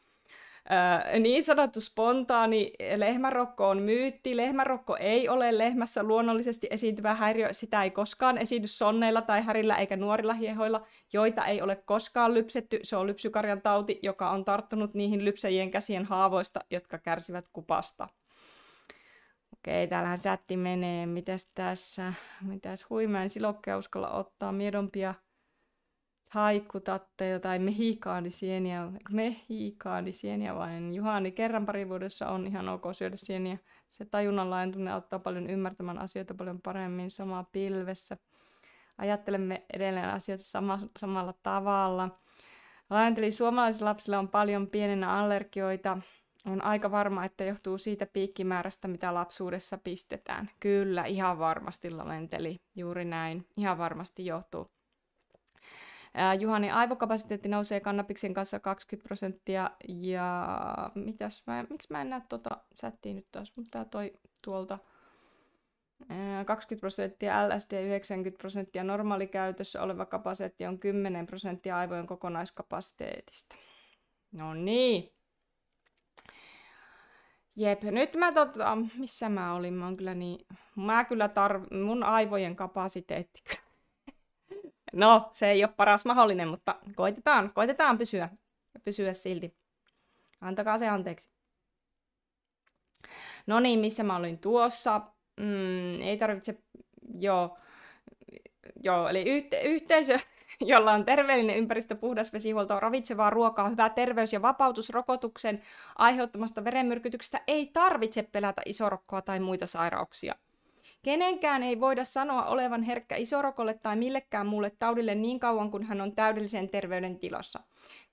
Niin sanottu spontaani lehmärokko on myytti. Lehmärokko ei ole lehmässä luonnollisesti esiintyvä häiriö. Sitä ei koskaan esiinny sonneilla tai härillä eikä nuorilla hiehoilla, joita ei ole koskaan lypsetty. Se on lypsykarjan tauti, joka on tarttunut niihin lypsäjien käsien haavoista, jotka kärsivät kupasta. Okei, täällähän sätti menee. Mitäs tässä? Mitäs huimään silokkea uskalla ottaa miedompia haikkutatteja tai mehikaanisieniä, mehikaanisieniä vain. Juhani kerran pari vuodessa on ihan ok syödä sieniä. Se tajunnan laajentuminen auttaa paljon ymmärtämään asioita paljon paremmin samaa pilvessä. Ajattelemme edelleen asioita sama, samalla tavalla. Laajenteli suomalaisilla lapsilla on paljon pienenä allergioita. On aika varma, että johtuu siitä piikkimäärästä, mitä lapsuudessa pistetään. Kyllä, ihan varmasti laventeli. Juuri näin. Ihan varmasti johtuu. Juhani aivokapasiteetti nousee kannabiksen kanssa 20 prosenttia. Ja mitäs mä, miksi mä en näe tuota sättiä nyt taas, mutta toi tuolta 20 prosenttia LSD, 90 prosenttia normaalikäytössä oleva kapasiteetti on 10 prosenttia aivojen kokonaiskapasiteetista. No niin. Jep, nyt mä tota, missä mä olin, mä oon kyllä niin, mä kyllä tarv, mun aivojen kapasiteetti. No, se ei ole paras mahdollinen, mutta koitetaan, koitetaan pysyä, pysyä silti. Antakaa se anteeksi. No niin, missä mä olin tuossa? Mm, ei tarvitse, joo, joo eli yhte, yhteisö, jolla on terveellinen ympäristö, puhdas vesihuolto, ravitsevaa ruokaa, hyvä terveys ja vapautus rokotuksen aiheuttamasta verenmyrkytyksestä, ei tarvitse pelätä isorokkoa tai muita sairauksia. Kenenkään ei voida sanoa olevan herkkä isorokolle tai millekään muulle taudille niin kauan kuin hän on täydellisen terveyden tilassa.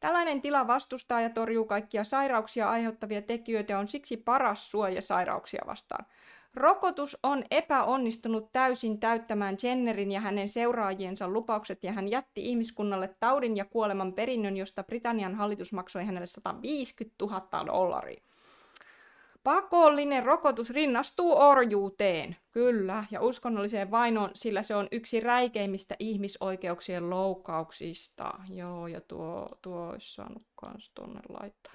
Tällainen tila vastustaa ja torjuu kaikkia sairauksia aiheuttavia tekijöitä ja on siksi paras suoja sairauksia vastaan. Rokotus on epäonnistunut täysin täyttämään Jennerin ja hänen seuraajiensa lupaukset ja hän jätti ihmiskunnalle taudin ja kuoleman perinnön, josta Britannian hallitus maksoi hänelle 150 000 dollaria. Pakollinen rokotus rinnastuu orjuuteen, kyllä, ja uskonnolliseen vainoon, sillä se on yksi räikeimmistä ihmisoikeuksien loukkauksista. Joo, ja tuo, tuo olisi saanut kans tonne laittaa.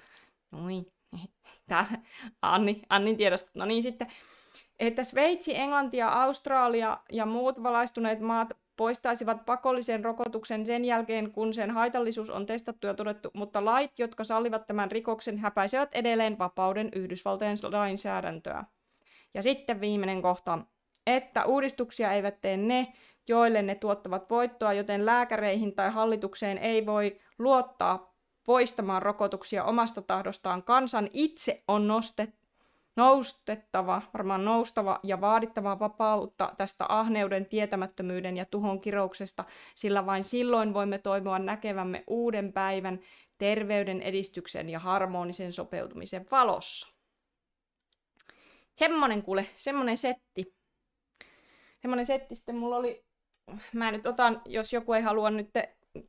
Noin. Tää, Anni, Annin tiedosta. No niin sitten että Sveitsi, Englanti ja Australia ja muut valaistuneet maat poistaisivat pakollisen rokotuksen sen jälkeen, kun sen haitallisuus on testattu ja todettu, mutta lait, jotka sallivat tämän rikoksen, häpäisevät edelleen vapauden Yhdysvaltojen lainsäädäntöä. Ja sitten viimeinen kohta, että uudistuksia eivät tee ne, joille ne tuottavat voittoa, joten lääkäreihin tai hallitukseen ei voi luottaa poistamaan rokotuksia omasta tahdostaan. Kansan itse on nostettu noustettava, varmaan noustava ja vaadittava vapautta tästä ahneuden, tietämättömyyden ja tuhon kirouksesta, sillä vain silloin voimme toivoa näkevämme uuden päivän terveyden edistyksen ja harmonisen sopeutumisen valossa. Semmonen kuule, semmonen setti. Semmonen setti sitten mulla oli, mä nyt otan, jos joku ei halua nyt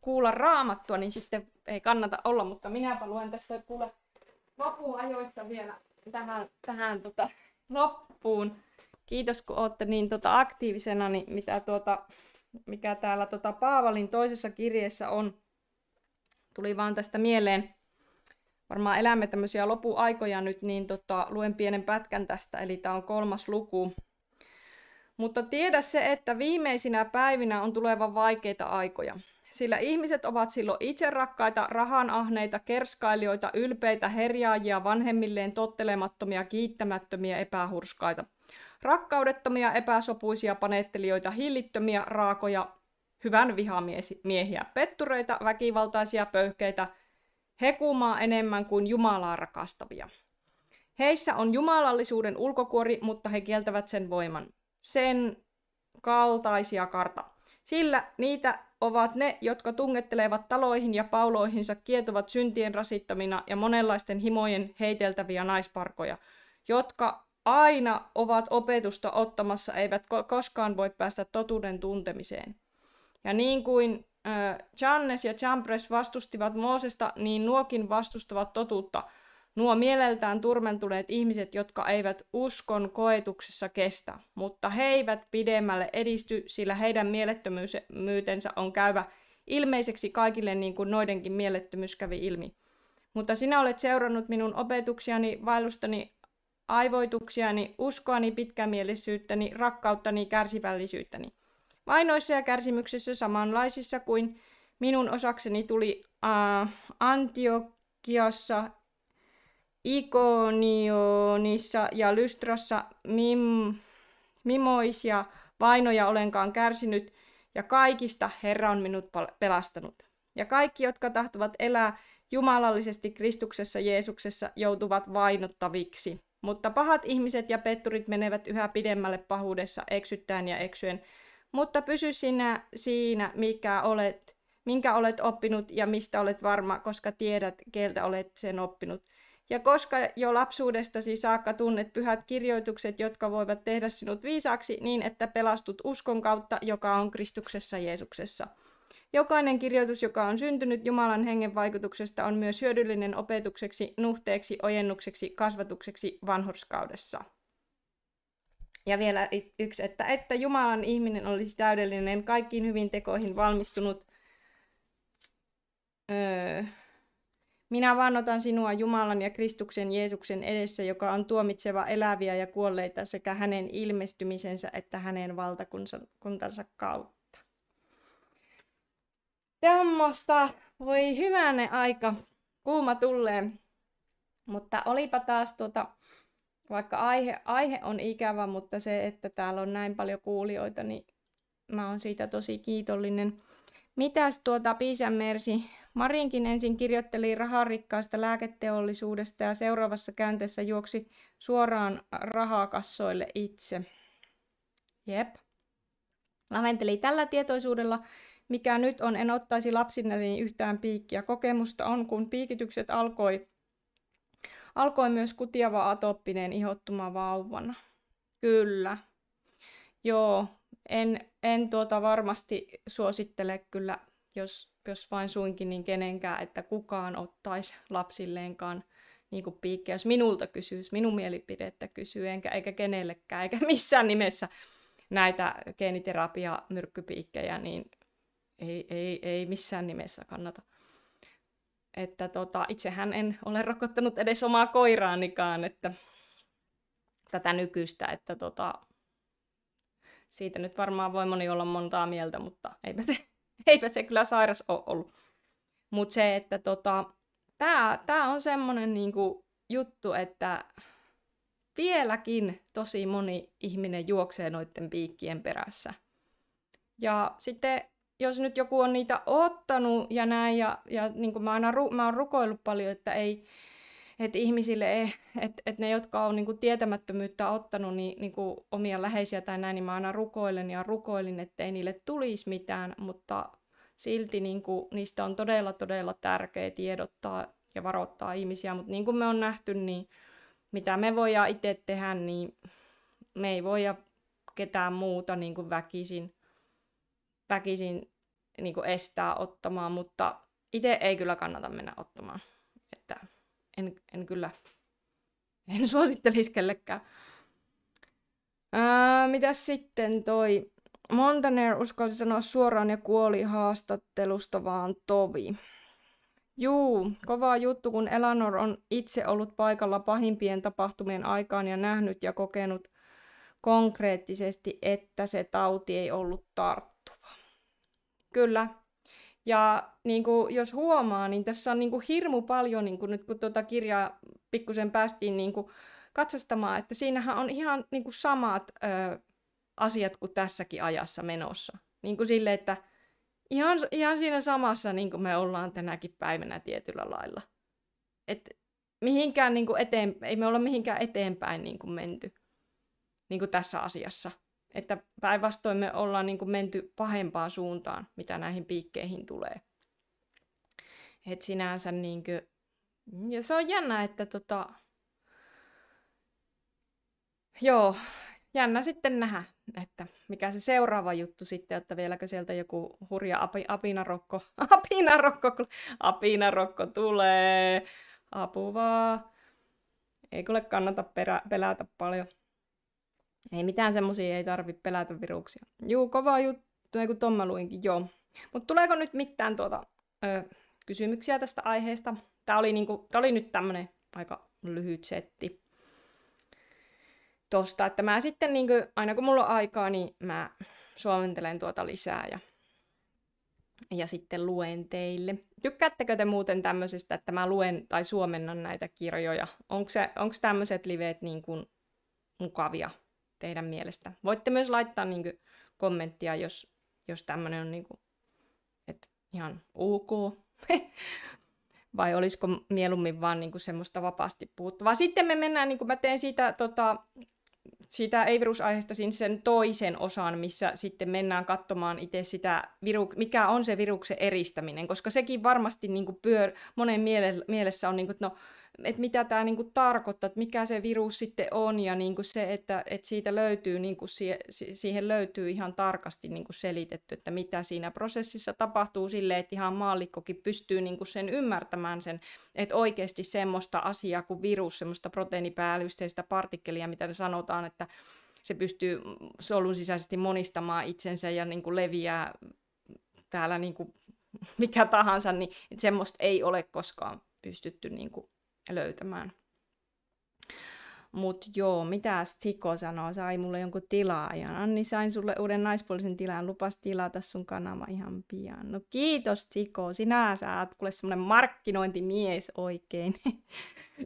kuulla raamattua, niin sitten ei kannata olla, mutta minäpä luen tästä kuule lopuajoista vielä tähän, tähän tota, loppuun. Kiitos, kun olette niin tota, aktiivisena, niin mitä tuota, mikä täällä tota, Paavalin toisessa kirjeessä on. Tuli vaan tästä mieleen. Varmaan elämme tämmöisiä lopuaikoja nyt, niin tota, luen pienen pätkän tästä, eli tämä on kolmas luku. Mutta tiedä se, että viimeisinä päivinä on tuleva vaikeita aikoja sillä ihmiset ovat silloin itse rakkaita, rahanahneita, kerskailijoita, ylpeitä, herjaajia, vanhemmilleen tottelemattomia, kiittämättömiä, epähurskaita. Rakkaudettomia, epäsopuisia panettelijoita, hillittömiä, raakoja, hyvän vihamiehiä, pettureita, väkivaltaisia, pöyhkeitä, hekumaa enemmän kuin Jumalaa rakastavia. Heissä on jumalallisuuden ulkokuori, mutta he kieltävät sen voiman. Sen kaltaisia karta. Sillä niitä ovat ne, jotka tungettelevat taloihin ja pauloihinsa kietovat syntien rasittamina ja monenlaisten himojen heiteltäviä naisparkoja, jotka aina ovat opetusta ottamassa, eivät koskaan voi päästä totuuden tuntemiseen. Ja niin kuin äh, Jannes ja Chambres vastustivat Moosesta, niin nuokin vastustavat totuutta – Nuo mieleltään turmentuneet ihmiset, jotka eivät uskon koetuksessa kestä, mutta he eivät pidemmälle edisty, sillä heidän mielettömyytensä on käyvä ilmeiseksi kaikille niin kuin noidenkin mielettömyys kävi ilmi. Mutta sinä olet seurannut minun opetuksiani, vaellustani, aivoituksiani, uskoani, pitkämielisyyttäni, rakkauttani, kärsivällisyyttäni. Vainoissa ja kärsimyksissä samanlaisissa kuin minun osakseni tuli uh, Antiokiassa, Ikonionissa ja Lystrassa mim, mimoisia vainoja olenkaan kärsinyt, ja kaikista Herra on minut pelastanut. Ja kaikki, jotka tahtovat elää jumalallisesti Kristuksessa Jeesuksessa, joutuvat vainottaviksi. Mutta pahat ihmiset ja petturit menevät yhä pidemmälle pahuudessa eksyttäen ja eksyen. Mutta pysy sinä siinä, mikä olet, minkä olet oppinut ja mistä olet varma, koska tiedät, keltä olet sen oppinut – ja koska jo lapsuudestasi saakka tunnet pyhät kirjoitukset, jotka voivat tehdä sinut viisaaksi niin, että pelastut uskon kautta, joka on Kristuksessa Jeesuksessa. Jokainen kirjoitus, joka on syntynyt Jumalan hengen vaikutuksesta, on myös hyödyllinen opetukseksi, nuhteeksi, ojennukseksi, kasvatukseksi vanhurskaudessa. Ja vielä yksi, että, että Jumalan ihminen olisi täydellinen, kaikkiin hyvin tekoihin valmistunut. Öö, minä vannotan sinua Jumalan ja Kristuksen Jeesuksen edessä, joka on tuomitseva eläviä ja kuolleita sekä hänen ilmestymisensä että hänen valtakuntansa kautta. Tämmöistä, voi hyvänne aika, kuuma tulee. Mutta olipa taas tuota, vaikka aihe, aihe on ikävä, mutta se, että täällä on näin paljon kuulijoita, niin mä oon siitä tosi kiitollinen. Mitäs tuota Piisan Mersi Marinkin ensin kirjoitteli raharikkaasta lääketeollisuudesta ja seuraavassa käänteessä juoksi suoraan rahakassoille itse. Jep. Laventeli tällä tietoisuudella, mikä nyt on, en ottaisi lapsineni yhtään piikkiä. Kokemusta on, kun piikitykset alkoi, alkoi myös kutiava atoppinen ihottuma vauvana. Kyllä. Joo, en, en tuota varmasti suosittele kyllä jos, jos vain suinkin, niin kenenkään, että kukaan ottaisi lapsilleenkaan niin kuin piikkejä. Jos minulta kysyisi, minun mielipidettä kysyy, enkä, eikä kenellekään, eikä missään nimessä näitä geeniterapia-myrkkypiikkejä, niin ei, ei, ei missään nimessä kannata. Että tota, itsehän en ole rokottanut edes omaa koiraanikaan, että tätä nykyistä, että tota, siitä nyt varmaan voi moni olla montaa mieltä, mutta eipä se, eipä se kyllä sairas ole ollut. Mutta se, että tota, tämä tää on semmoinen niinku juttu, että vieläkin tosi moni ihminen juoksee noiden piikkien perässä. Ja sitten jos nyt joku on niitä ottanut ja näin, ja, ja niin kuin mä, aina ru, mä oon rukoillut paljon, että ei, että ihmisille, että et ne, jotka on niinku tietämättömyyttä ottanut niin, niinku omia läheisiä tai näin, niin mä aina rukoilen ja rukoilin, että ei niille tulisi mitään, mutta silti niinku, niistä on todella, todella tärkeää tiedottaa ja varoittaa ihmisiä, mutta niin kuin me on nähty, niin mitä me voidaan itse tehdä, niin me ei voida ketään muuta niin kuin väkisin, väkisin niin kuin estää ottamaan, mutta itse ei kyllä kannata mennä ottamaan. En, en kyllä, en suosittelisi kellekään. Ää, mitäs sitten toi Montaner uskalsi sanoa suoraan ja kuoli haastattelusta vaan tovi. Juu, kova juttu, kun Elanor on itse ollut paikalla pahimpien tapahtumien aikaan ja nähnyt ja kokenut konkreettisesti, että se tauti ei ollut tarttuva. Kyllä, ja niin kuin, jos huomaa, niin tässä on niin kuin, hirmu paljon, niin kuin, nyt kun tuota kirjaa pikkusen päästiin niin kuin, katsastamaan, että siinähän on ihan niin kuin, samat ö, asiat kuin tässäkin ajassa menossa. Niin kuin sille, että ihan, ihan siinä samassa niin kuin me ollaan tänäkin päivänä tietyllä lailla. Et mihinkään niin kuin eteen, ei me olla mihinkään eteenpäin niin kuin menty niin kuin tässä asiassa. Että päinvastoin me ollaan niin kuin menty pahempaan suuntaan, mitä näihin piikkeihin tulee. Et sinänsä niin kuin, ja se on jännä, että tota, joo, jännä sitten nähdä, että mikä se seuraava juttu sitten, että vieläkö sieltä joku hurja api, apinarokko, apinarokko, apinarokko tulee, apuvaa. Ei kuule kannata perä, pelätä paljon. Ei mitään semmosia, ei tarvi pelätä viruksia. Juu, kova juttu, ei kun Tomma luinkin, joo. Mutta tuleeko nyt mitään tuota, ö, kysymyksiä tästä aiheesta? Tämä oli, niinku, tää oli nyt tämmönen aika lyhyt setti tosta, että mä sitten niin kuin, aina kun mulla on aikaa, niin mä suomentelen tuota lisää ja, ja sitten luen teille. Tykkäättekö te muuten tämmöisestä, että mä luen tai suomennan näitä kirjoja? Onko, se, onko tämmöiset liveet niin mukavia teidän mielestä? Voitte myös laittaa niin kuin kommenttia, jos, jos tämmöinen on niin kuin, että ihan ok. Vai olisiko mieluummin vaan niin kuin semmoista vapaasti puhuttavaa. Sitten me mennään, niin kuin mä teen siitä tota, siitä ei-virusaiheesta sen toisen osan, missä sitten mennään katsomaan itse sitä, mikä on se viruksen eristäminen, koska sekin varmasti niin kuin pyör, monen miele- mielessä on, niin kuin, että no, että mitä tämä niinku tarkoittaa, että mikä se virus sitten on ja niinku se, että, että siitä löytyy, niinku sie, siihen löytyy ihan tarkasti niinku selitetty, että mitä siinä prosessissa tapahtuu sille, että ihan maallikkokin pystyy niinku sen ymmärtämään sen, että oikeasti semmoista asiaa kuin virus, semmoista proteiinipäällysteistä partikkelia, mitä ne sanotaan, että se pystyy solun sisäisesti monistamaan itsensä ja niin leviää täällä niin mikä tahansa, niin semmoista ei ole koskaan pystytty niin löytämään. Mutta joo, mitä Siko sanoo, sai mulle jonkun tilaajan. Anni, sain sulle uuden naispuolisen tilan, lupas tilata sun kanava ihan pian. No kiitos Siko, sinä sä oot kuule semmonen markkinointimies oikein.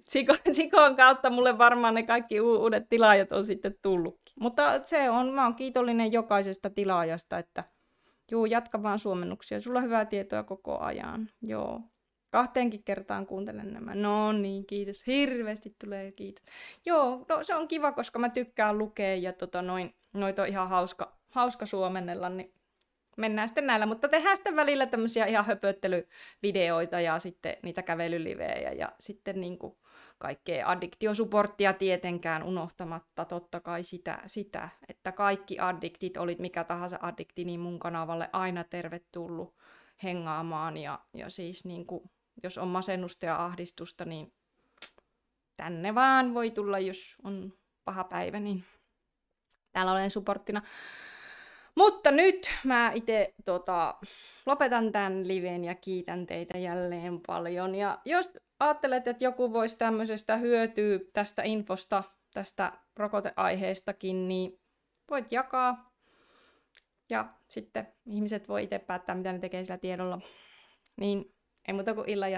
Siko, Sikon kautta mulle varmaan ne kaikki uudet tilaajat on sitten tullutkin. Mutta se on, mä oon kiitollinen jokaisesta tilaajasta, että juu, jatka vaan suomennuksia. Sulla hyvää tietoa koko ajan. Joo, Kahteenkin kertaan kuuntelen nämä. No niin, kiitos. Hirveästi tulee kiitos. Joo, no se on kiva, koska mä tykkään lukea ja tota noin, noita on ihan hauska, hauska suomennella, niin mennään sitten näillä. Mutta tehdään sitten välillä tämmöisiä ihan höpöttelyvideoita ja sitten niitä kävelylivejä ja sitten niin kuin kaikkea addiktiosuporttia tietenkään unohtamatta totta kai sitä, sitä, että kaikki addiktit, olit mikä tahansa addikti, niin mun kanavalle aina tervetullut hengaamaan ja, ja siis niin kuin jos on masennusta ja ahdistusta, niin tänne vaan voi tulla, jos on paha päivä, niin täällä olen supporttina. Mutta nyt mä itse tota, lopetan tämän liven ja kiitän teitä jälleen paljon. Ja jos ajattelet, että joku voisi tämmöisestä hyötyä tästä infosta, tästä rokoteaiheestakin, niin voit jakaa. Ja sitten ihmiset voi itse päättää, mitä ne tekee sillä tiedolla. Niin ei muuta kuin illan